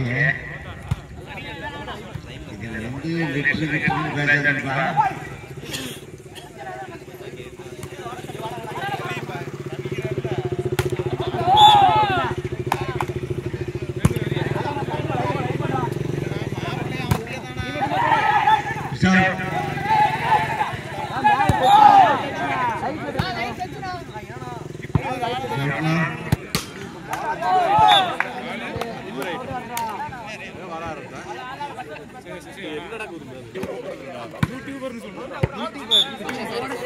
Okay இதுல வந்து வெற்றி வெற்றி பேசுறதுப்பா Start.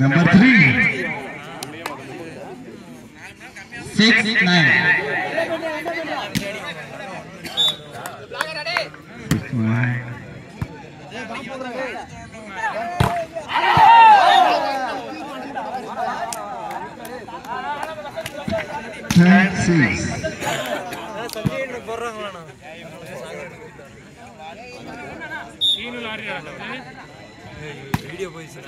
Five nine Number three. Six video போயிடுச்சு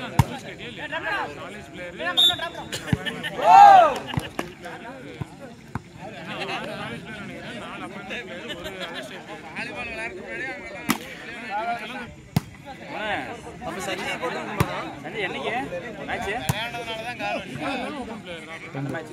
அப்ப சஞ்சய் போட்டு சஞ்சய் என்னைக்கு match match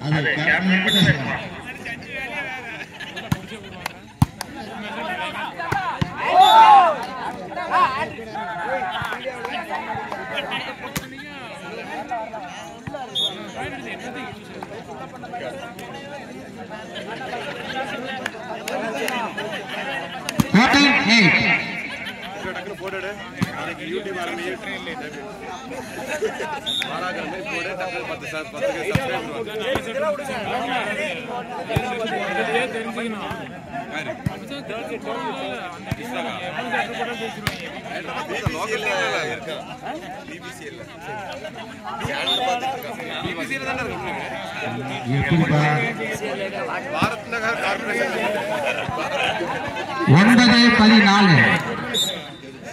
A ver, ¿qué. எப்படிப்பா ஒன்பது பதினாலு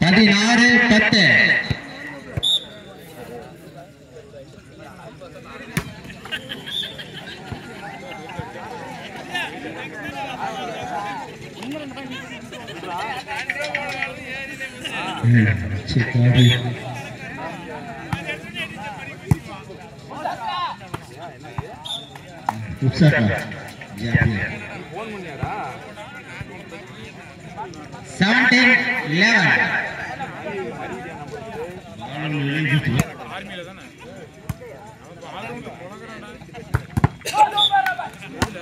பதினாறு பத்து. சிக்காரி உற்சாகா ஜாபியா செவன்டீன் லெவன் ஆர்மியில தானே அவன் ஆல்ரவுண்ட் புழகிறானா இதுல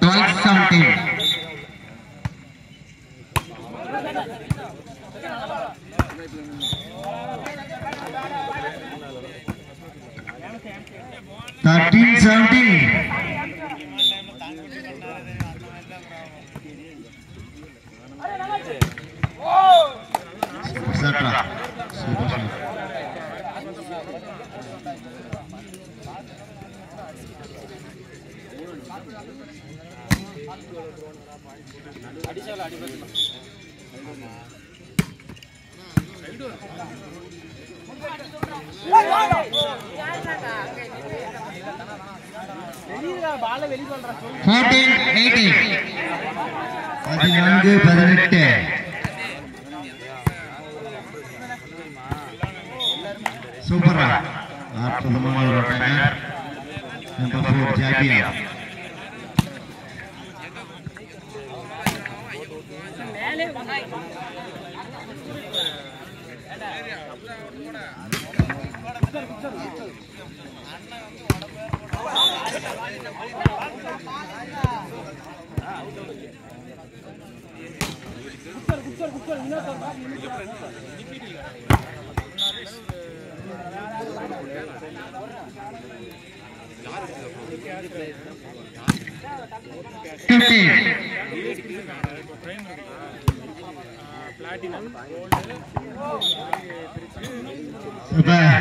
டுவெல் செவன்டீன் థర్టీన్ సెవెంటీన్ అడిచాలి అడిపోతున్నా Super shot. பதினான்கு பதினெட்டு சூப்பரா அற்புதமான ஒரு நம்பர் ஃபோர் ஜாபியா சூப்பர்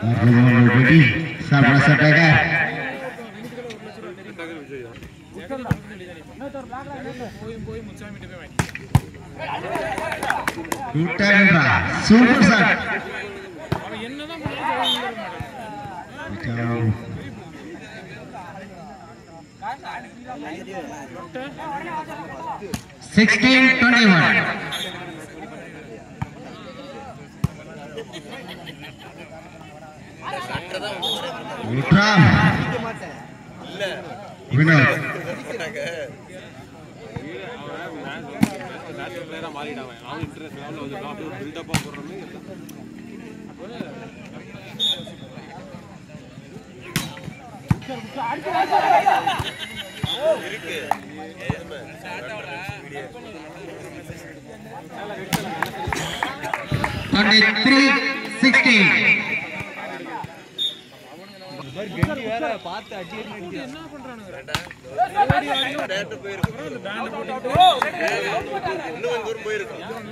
அற்புதமான ஒரு வெடி super sir. Sixteen twenty one Vikram. Vinod. National பிளேயரா மாறிட்டான் அவன் இன்டர்நேஷனல் லெவலில் வந்துட்டான் அப்படியே பில்டப்பாக போடுறோமே என்ன பண்றானுங்க இன்னும் ஆடி அப்புறம்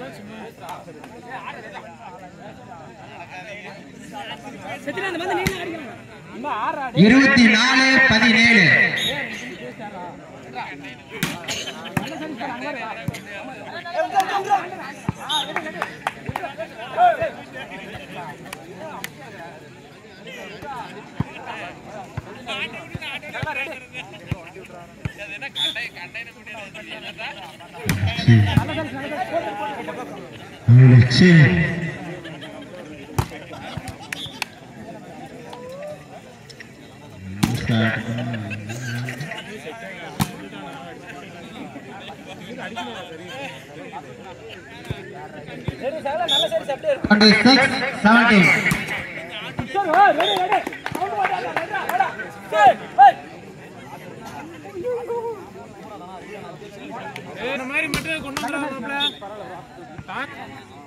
அந்த இருபத்தி நாலு பதினேழு. ச்சே. ஸ்டார்ட் டுவெண்ட்டி சிக்ஸ் செவன்டீன் இந்த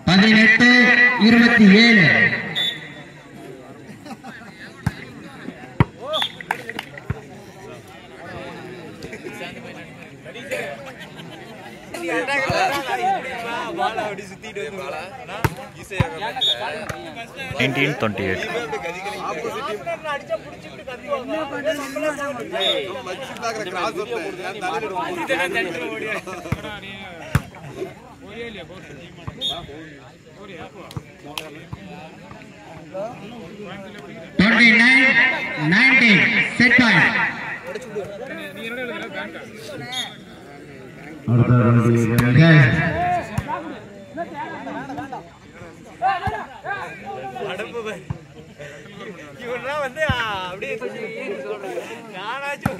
பதினெட்டு இருபத்தி ஏழு. நைன்டீன் டுவெண்ட்டி எயிட் ஓடியா twenty nine nineteen set point நீ வந்து அப்படியே நானாச்சும்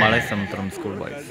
மலை சமுத்திரம் ஸ்கூல் பாய்ஸ்